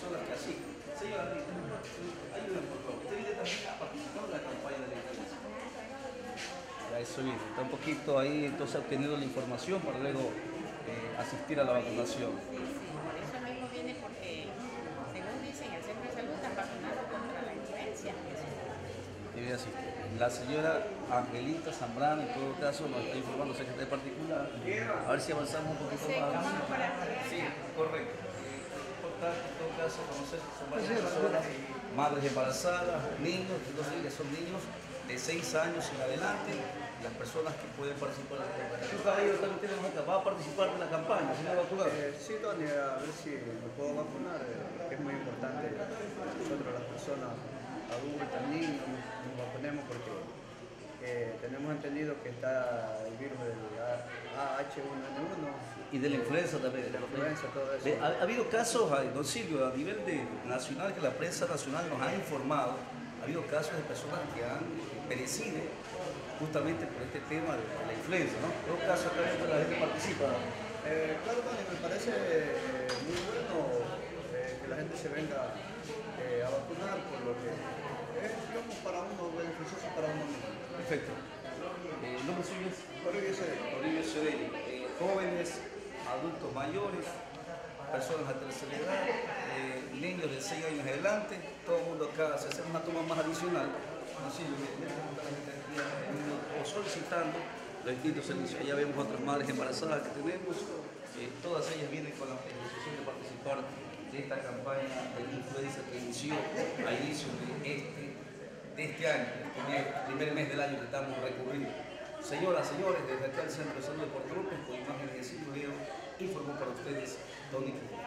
personas que así. Señora Rita, ayúdenme por favor. Usted viene también a participar de la campaña de la. Ya eso viene. Está un poquito ahí, entonces ha obtenido la información para luego eh, asistir a la vacunación. Sí, sí, por eso mismo viene porque, según dicen, el centro de salud está vacunado contra la influencia. La señora Angelita Zambrano, en todo caso, nos está informando, secretaria particular. A ver si avanzamos un poquito más. Sí, correcto. Es importante en todo caso conocer que son varias personas, madres embarazadas, niños, entonces que son niños de 6 años en adelante, las personas que pueden participar de la campaña. Tú, caballero, también tenemos acá, va a participar de la campaña. Eh, sí, Tony, a ver si me puedo vacunar, eh, es muy importante. Nosotros las personas adultas, niños, nos vacunemos porque tenemos entendido que está el virus del H1N1 Y de la influenza también. de la influenza, todo eso. Ha, ha habido casos, don Silvio, a nivel de nacional, que la prensa nacional nos ha informado, ha habido casos de personas que han perecido justamente por este tema de la influenza, ¿no? En todo caso, acá dentro la gente participa. Eh, claro, me parece eh, muy bueno eh, que la gente se venga eh, a vacunar por lo que es, digamos, para uno, beneficioso para uno mismo. Perfecto. Eh, ¿El nombre suyo. Eh, jóvenes, adultos mayores, personas de tercera edad, eh, niños de 6 años adelante, todo el mundo acá se hace una toma más adicional. O solicitando los distintos servicios. Allá vemos otras madres embarazadas que tenemos, eh, todas ellas vienen con la intención de participar de esta campaña de influenza que inició a inicio de este, este año, el primer, primer mes del año que estamos recurriendo. Señoras, señores, desde acá el Centro de Salud de Puerto Rico, con imágenes de informó para ustedes Tony Cruz.